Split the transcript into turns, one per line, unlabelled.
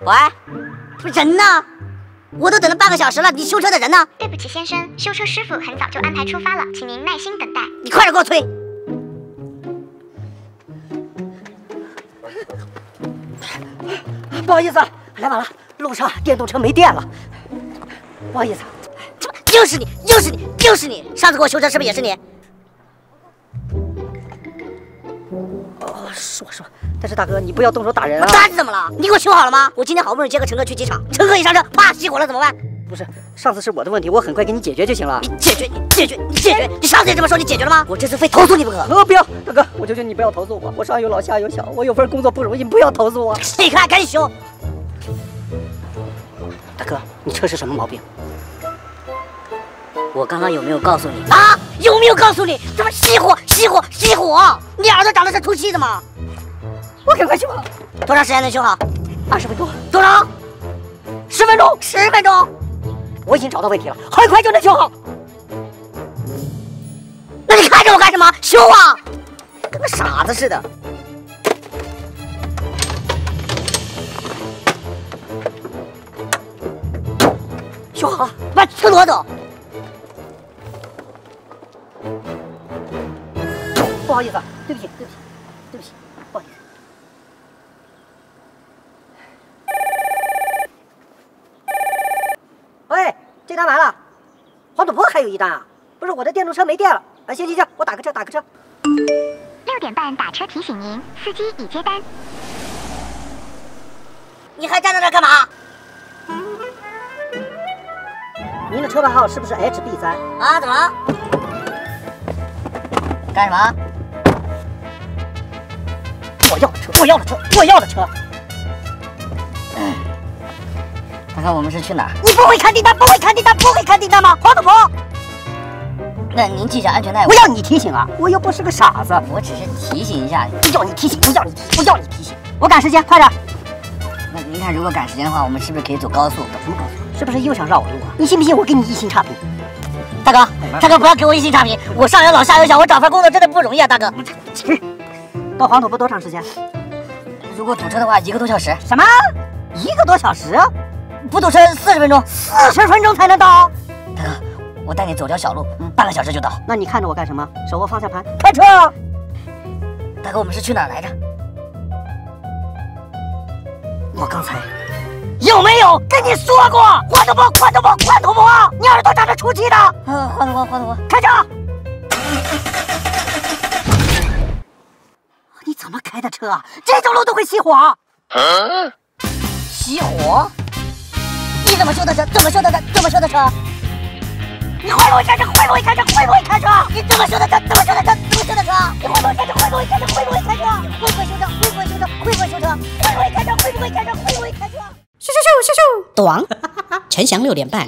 喂，不是人呢？我都等了半个小时了，你修车的人呢？
对不起，先生，修车师傅很早就安排出发了，请您耐心等待。
你快点给我催！不好意思，来晚了，路上电动车没电了，不好意思。怎么又是你？又是你？又是你！上次给我修车是不是也是你？哦，是我是我，但是大哥你不要动手打人啊！打你怎么了？你给我修好了吗？我今天好不容易接个乘客去机场，乘客一上车，啪熄火了怎么办？不是，上次是我的问题，我很快给你解决就行了。你解决？你解决？你解决？你上次也这么说，你解决了吗？我这次非投诉你不可！呃，不要，大哥，我求求你不要投诉我，我上有老下有小，我有份工作不容易，你不要投诉我。立刻赶紧修！大哥，你车是什么毛病？我刚刚有没有告诉你啊？有没有告诉你？怎么熄火？熄火？熄火？你耳朵长的是透气的吗？我赶快修好。多长时间能修好？二十分钟。多长？十分钟。十分钟。我已经找到问题了，很快就能修好。那你看着我干什么？修啊！跟个傻子似的。修好了，把车挪走。不好意思，对不起，对不起，对不起，不好意思。喂，这单完了，黄赌婆还有一单啊！不是我的电动车没电了。啊，行行行，我打个车，打个车。
六点半打车提醒您，司机已接单。
你还站在那干嘛？您的车牌号是不是 HB 三？啊，怎么了？干什么？我要的车，我要的车，我要的车。看看我们是去哪儿？你不会看订单，不会看订单，不会看订单吗？黄土坡。那您系下安全带。我要你提醒啊，我又不是个傻子。我只是提醒一下。不要你提醒，不要你提，不要你提醒。我赶时间，快点。那您看，如果赶时间的话，我们是不是可以走高速？走什么高速？是不是又想绕我路啊？你信不信我给你一星差评？大哥，大哥不要给我一星差评。我上有老下有小，我找份工作真的不容易啊，大哥。到黄土坡多长时间？如果堵车的话，一个多小时。什么？一个多小时？不堵车四十分钟。四十分钟才能到？大哥，我带你走条小路，半个小时就到。那你看着我干什么？手握方向盘，开车。大哥，我们是去哪儿来着？我刚才有没有跟你说过？黄土坡，黄土坡，黄土坡！你耳朵长着出气的。嗯，换土坡，黄土坡，开车。怎么开的车啊？这种路都会熄火？熄火？你怎么修的车？怎么修的车？怎么修的车？你会不会开车？会不会开车？会不会开车？你怎么修的车？怎么修的车？怎么修的车？你会不会开车？会不会开车？会不会开车？会不会修车？会不会修车？会不会修车？会不会开车？会不会开车？会不会开车？咻咻咻咻咻，短，陈翔六点半。